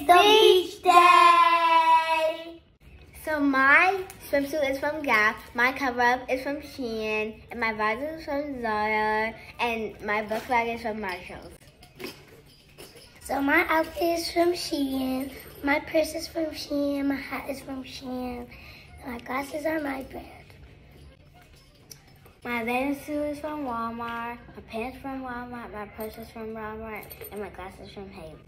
The beach day. So my swimsuit is from Gap, my cover up is from Shein, and my visor is from Zara, and my book bag is from Marshalls. So my outfit is from Shein, my purse is from Shein, my hat is from Shein, and my glasses are my brand. My bathing suit is from Walmart, my pants from Walmart, my purse is from Walmart, and my glasses from Haven.